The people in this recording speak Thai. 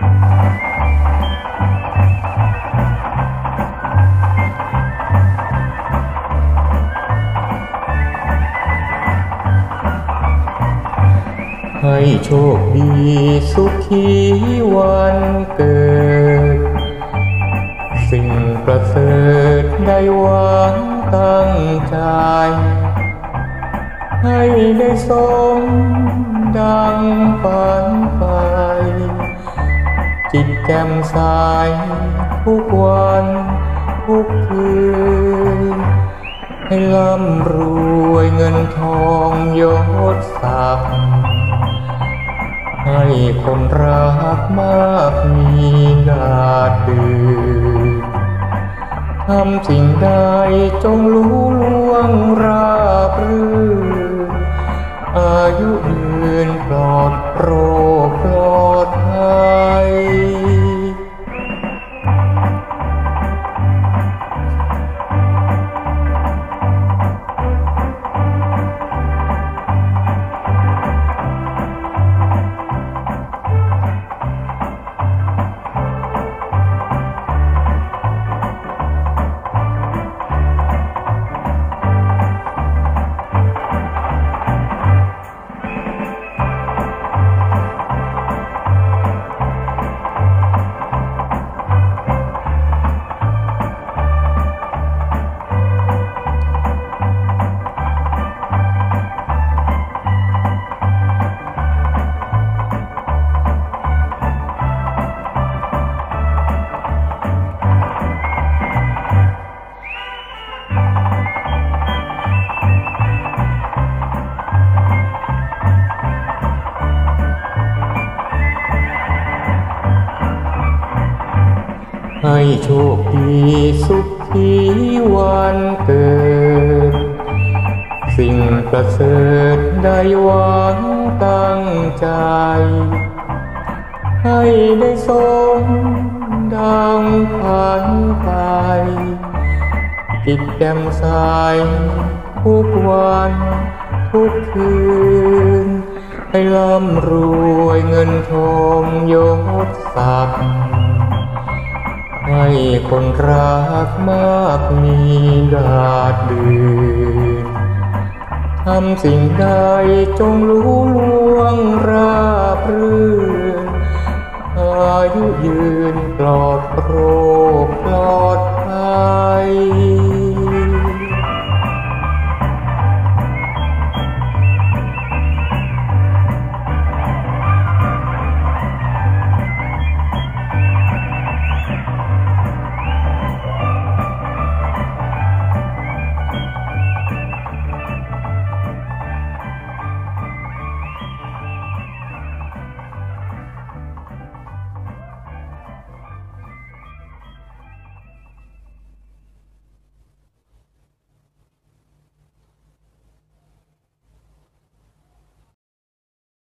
ให้โชคดีสุขีวันเกิด สิ่งประเสริฐได้หวังตั้งใจ ให้ได้สมดังฝันไป จิตแจ่มใสทุกวันทุกคืนให้ร่ำรวยเงินทองยศศักดิ์ให้คนรักมากมีงาดดืนทำสิ่งใดจงรู้ล่วงราบรื่นอายุยืน ให้โชคดีสุขทีวันเกิด สิ่งประเสริฐได้หวังตั้งใจ ให้ได้สมดังพันไปจิตแจ่มใสทุกวันทุกคืน ให้ร่ำรวยเงินทองยศศักดิ์ รักมากมีดาดดืนทำสิ่งใดจงรู้ล่